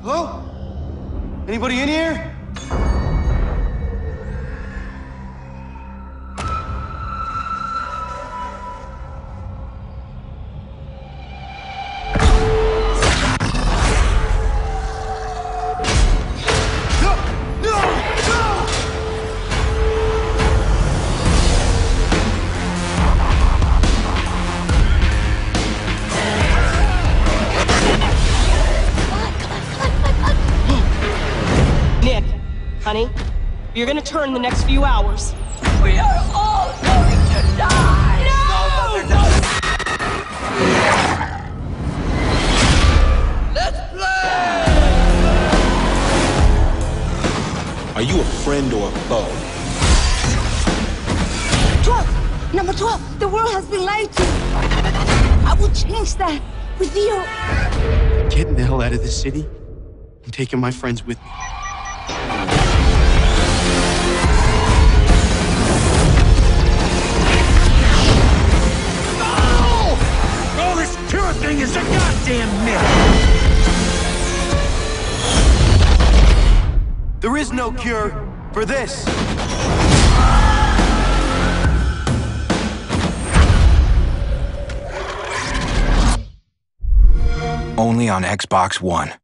Hello? Anybody in here? Honey, you're gonna turn the next few hours. We are all going to die! No! Let's play! Are you a friend or a foe? 12! Number 12! The world has been lied to! I will change that with you! Getting the hell out of this city. I'm taking my friends with me. Goddamn myth! There is no cure for this. Only on Xbox One.